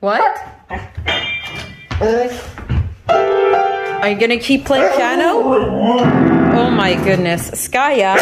What? Are you gonna keep playing piano? Oh my goodness. Skaya!